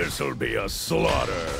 This'll be a slaughter.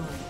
Destroyed.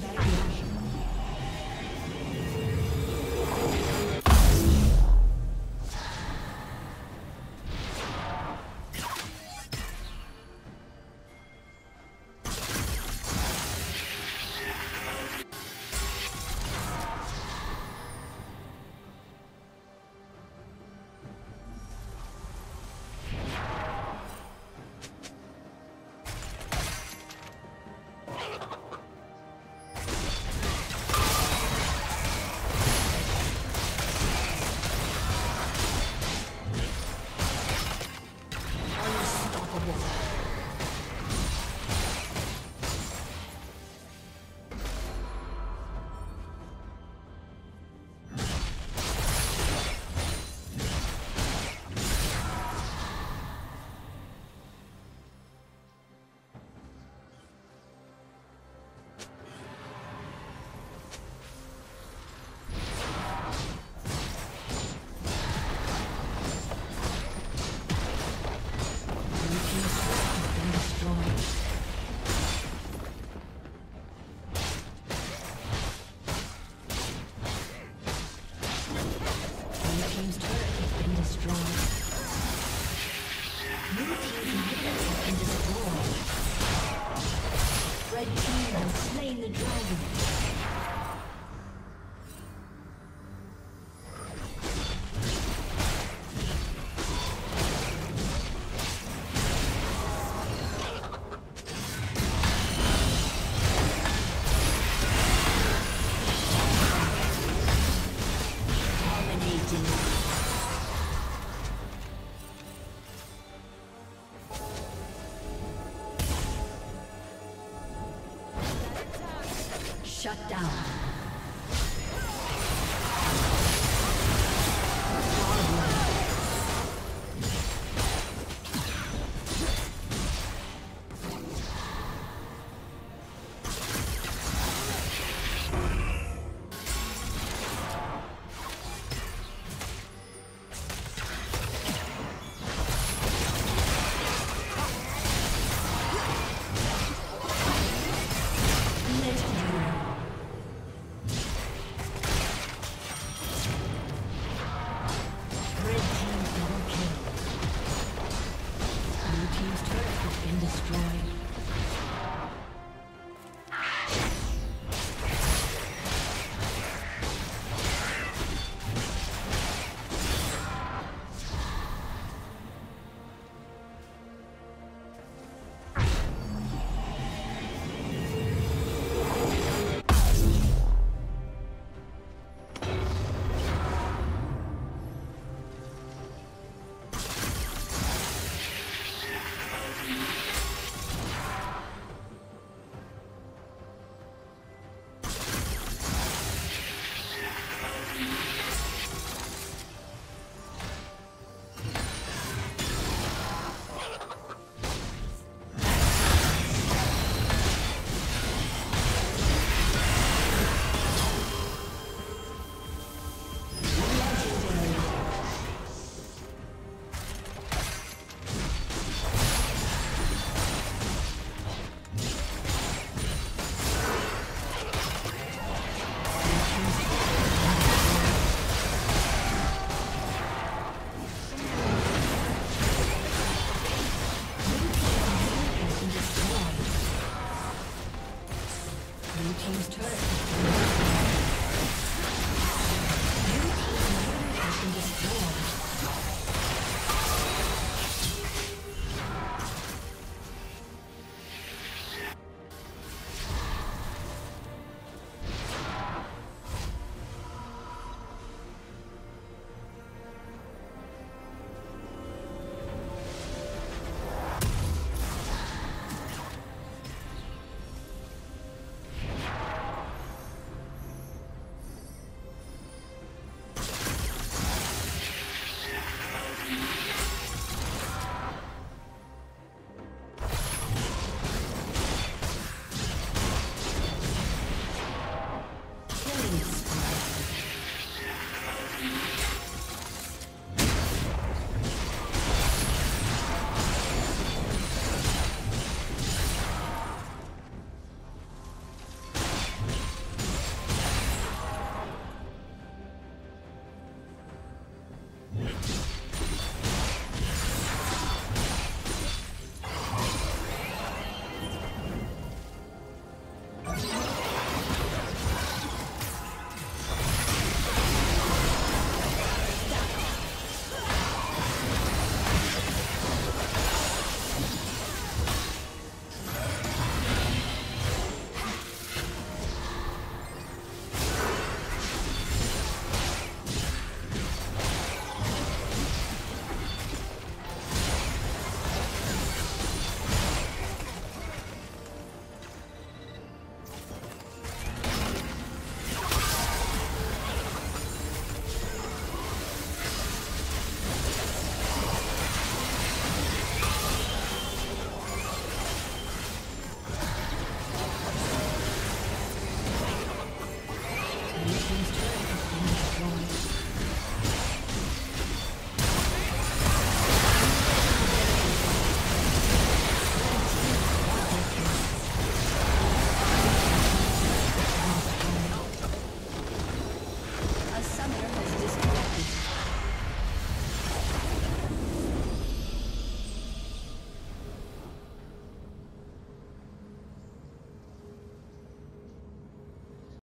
Team.